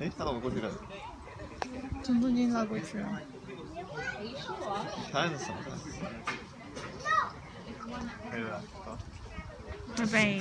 哎，他拿过去啦。从中间绕过去了！可以了，走。拜拜。